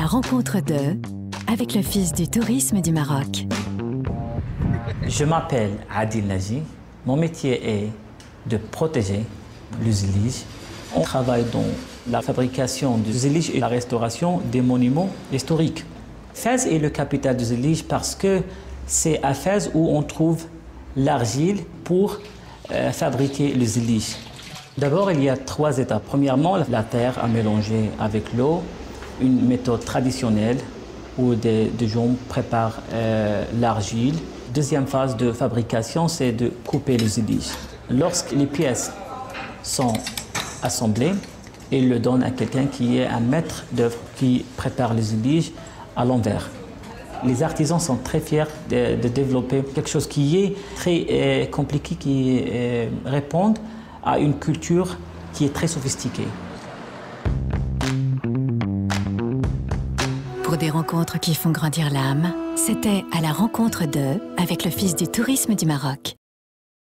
rencontre de avec l'Office du tourisme du Maroc. Je m'appelle Adil Naji. Mon métier est de protéger le zélige. On travaille dans la fabrication du zélige et la restauration des monuments historiques. Fès est le capital du zélige parce que c'est à Fès où on trouve l'argile pour euh, fabriquer le. D'abord, il y a trois étapes. Premièrement, la terre à mélanger avec l'eau, une méthode traditionnelle où des, gens préparent euh, l'argile. Deuxième phase de fabrication, c'est de couper le zélige. Lorsque les pièces sont assemblées, il le donne à quelqu'un qui est un maître d'œuvre qui prépare le zélige à l'envers. Les artisans sont très fiers de, développer quelque chose qui est très euh, compliqué, qui euh, répond à une culture qui est très sophistiquée. Des rencontres qui font grandir l'âme, c'était à la rencontre de avec l'Office du tourisme du Maroc.